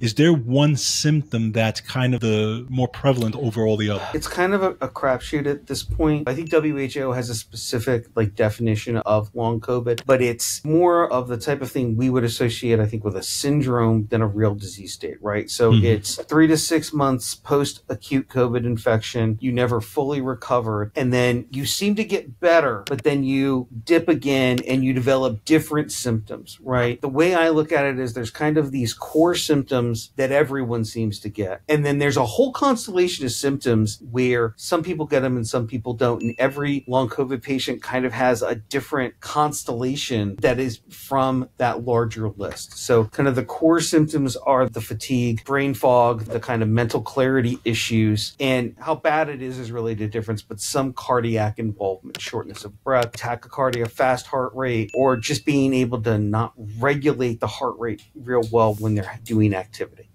Is there one symptom that's kind of the more prevalent over all the others? It's kind of a, a crapshoot at this point. I think WHO has a specific like definition of long COVID, but it's more of the type of thing we would associate, I think, with a syndrome than a real disease state, right? So mm-hmm. it's three to six months post acute COVID infection. You never fully recovered, and then you seem to get better, but then you dip again and you develop different symptoms, right? The way I look at it is there's kind of these core symptoms that everyone seems to get. And then there's a whole constellation of symptoms where some people get them and some people don't. And every long COVID patient kind of has a different constellation that is from that larger list. So kind of the core symptoms are the fatigue, brain fog, the kind of mental clarity issues, and how bad it is is really the difference, but some cardiac involvement, shortness of breath, tachycardia, fast heart rate, or just being able to not regulate the heart rate real well when they're doing activity.